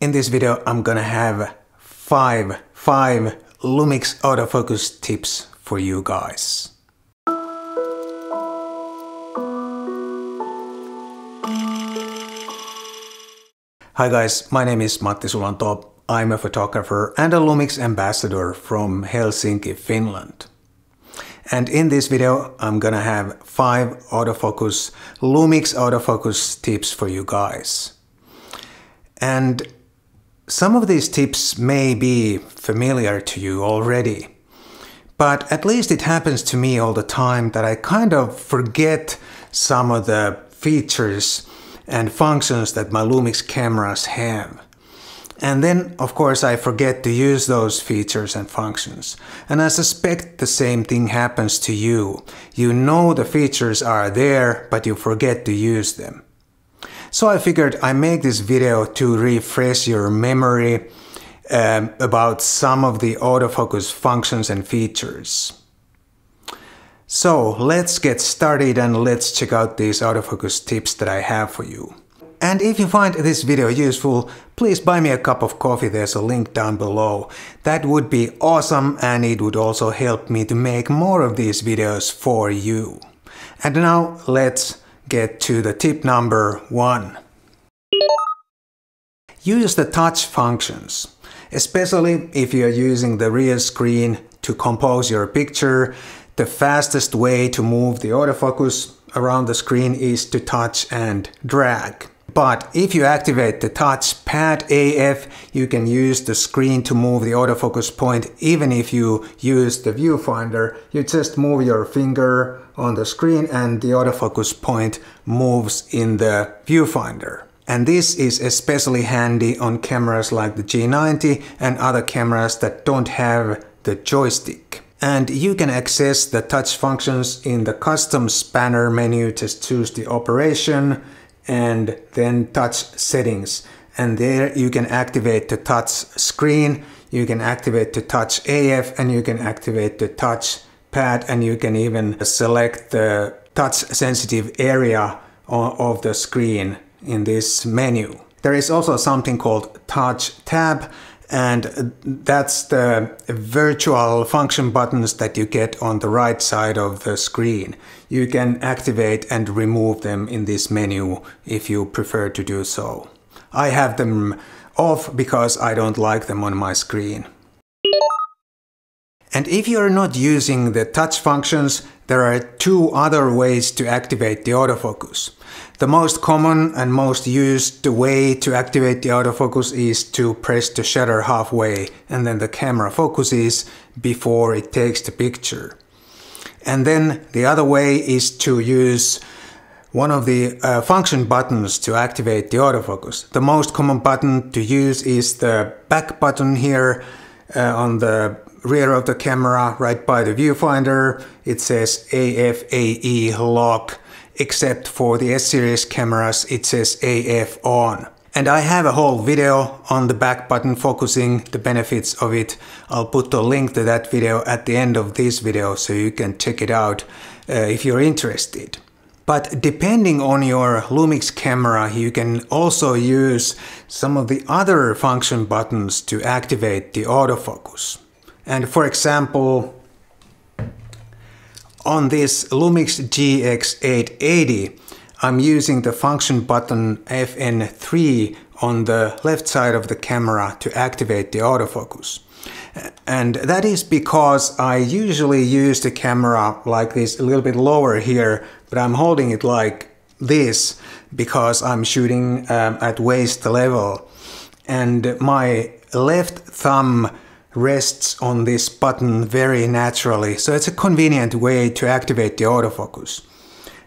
In this video I'm gonna have five, five Lumix autofocus tips for you guys. Hi guys, my name is Matti Sulanto. I'm a photographer and a Lumix ambassador from Helsinki, Finland. And in this video, I'm gonna have five autofocus, Lumix autofocus tips for you guys. And some of these tips may be familiar to you already, but at least it happens to me all the time that I kind of forget some of the features and functions that my Lumix cameras have. And then, of course, I forget to use those features and functions. And I suspect the same thing happens to you. You know the features are there, but you forget to use them. So I figured I make this video to refresh your memory um, about some of the autofocus functions and features. So let's get started and let's check out these autofocus tips that I have for you. And if you find this video useful, please buy me a cup of coffee, there's a link down below. That would be awesome and it would also help me to make more of these videos for you. And now let's get to the tip number one. Use the touch functions, especially if you are using the rear screen to compose your picture. The fastest way to move the autofocus around the screen is to touch and drag. But if you activate the touch pad AF, you can use the screen to move the autofocus point even if you use the viewfinder. You just move your finger on the screen and the autofocus point moves in the viewfinder. And this is especially handy on cameras like the G90 and other cameras that don't have the joystick. And you can access the touch functions in the custom spanner menu, just choose the operation, and then touch settings. And there you can activate the touch screen, you can activate the touch AF, and you can activate the touch pad, and you can even select the touch sensitive area of the screen in this menu. There is also something called touch tab and that's the virtual function buttons that you get on the right side of the screen. You can activate and remove them in this menu if you prefer to do so. I have them off because I don't like them on my screen. And if you're not using the touch functions, there are two other ways to activate the autofocus. The most common and most used way to activate the autofocus is to press the shutter halfway and then the camera focuses before it takes the picture. And then the other way is to use one of the uh, function buttons to activate the autofocus. The most common button to use is the back button here uh, on the rear of the camera right by the viewfinder. It says AFAE lock except for the S-series cameras it says AF on. And I have a whole video on the back button focusing, the benefits of it. I'll put a link to that video at the end of this video so you can check it out uh, if you're interested. But depending on your Lumix camera, you can also use some of the other function buttons to activate the autofocus. And for example, on this Lumix GX880, I'm using the function button FN3 on the left side of the camera to activate the autofocus. And that is because I usually use the camera like this a little bit lower here, but I'm holding it like this because I'm shooting um, at waist level. And my left thumb rests on this button very naturally, so it's a convenient way to activate the autofocus.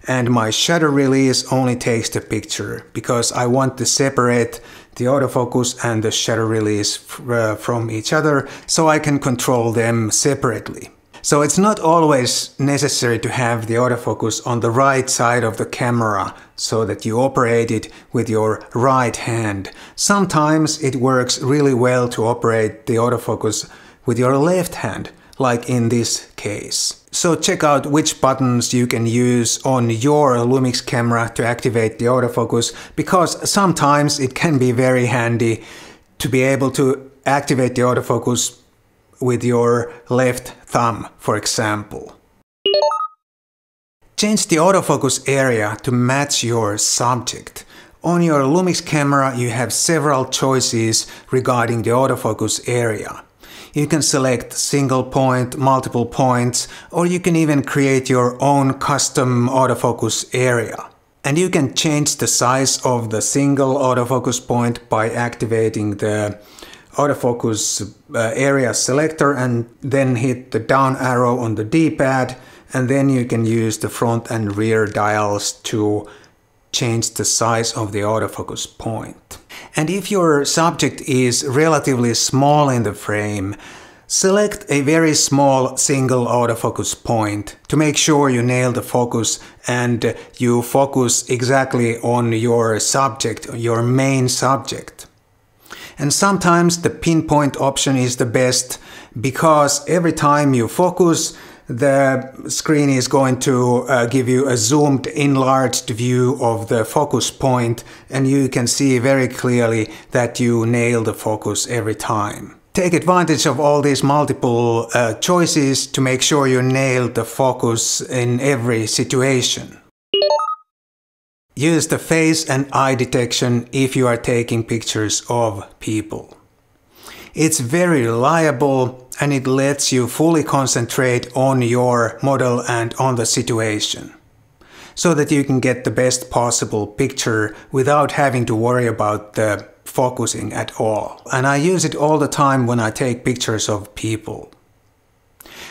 And my shutter release only takes the picture because I want to separate the autofocus and the shutter release uh, from each other so I can control them separately. So it's not always necessary to have the autofocus on the right side of the camera so that you operate it with your right hand. Sometimes it works really well to operate the autofocus with your left hand, like in this case. So check out which buttons you can use on your Lumix camera to activate the autofocus because sometimes it can be very handy to be able to activate the autofocus with your left thumb, for example. Change the autofocus area to match your subject. On your Lumix camera you have several choices regarding the autofocus area. You can select single point, multiple points, or you can even create your own custom autofocus area. And you can change the size of the single autofocus point by activating the autofocus uh, area selector and then hit the down arrow on the D-pad and then you can use the front and rear dials to change the size of the autofocus point. And if your subject is relatively small in the frame, select a very small single autofocus point to make sure you nail the focus and you focus exactly on your subject, your main subject. And sometimes the pinpoint option is the best because every time you focus, the screen is going to uh, give you a zoomed enlarged view of the focus point and you can see very clearly that you nail the focus every time. Take advantage of all these multiple uh, choices to make sure you nail the focus in every situation. Use the face and eye detection if you are taking pictures of people. It's very reliable and it lets you fully concentrate on your model and on the situation so that you can get the best possible picture without having to worry about the focusing at all. And I use it all the time when I take pictures of people.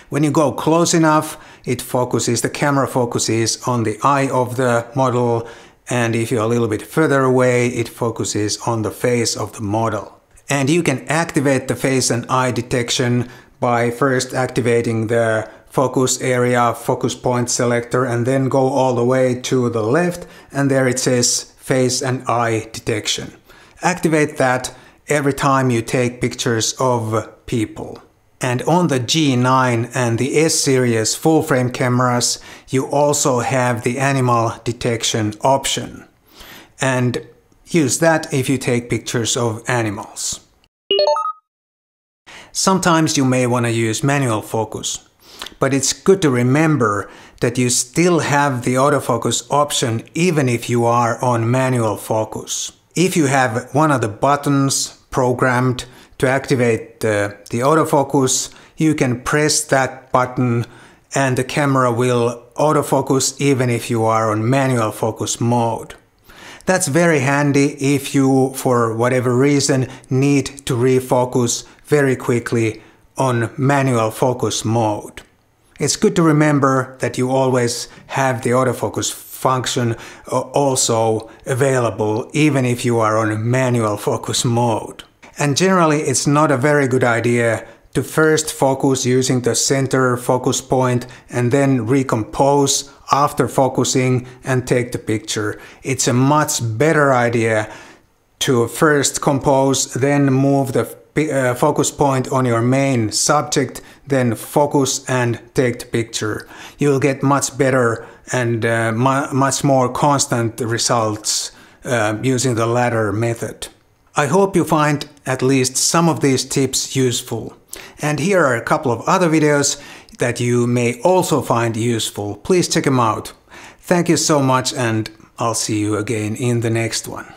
When you go close enough, it focuses, the camera focuses on the eye of the model and if you're a little bit further away, it focuses on the face of the model. And you can activate the face and eye detection by first activating the focus area focus point selector and then go all the way to the left and there it says face and eye detection. Activate that every time you take pictures of people. And on the G9 and the S-series full-frame cameras, you also have the animal detection option. And use that if you take pictures of animals. Sometimes you may want to use manual focus, but it's good to remember that you still have the autofocus option even if you are on manual focus. If you have one of the buttons programmed to activate the, the autofocus, you can press that button and the camera will autofocus even if you are on manual focus mode. That's very handy if you, for whatever reason, need to refocus very quickly on manual focus mode. It's good to remember that you always have the autofocus function uh, also available even if you are on manual focus mode. And generally it's not a very good idea to first focus using the center focus point and then recompose after focusing and take the picture. It's a much better idea to first compose, then move the uh, focus point on your main subject, then focus and take the picture. You'll get much better and uh, mu much more constant results uh, using the latter method. I hope you find at least some of these tips useful. And here are a couple of other videos that you may also find useful. Please check them out. Thank you so much and I'll see you again in the next one.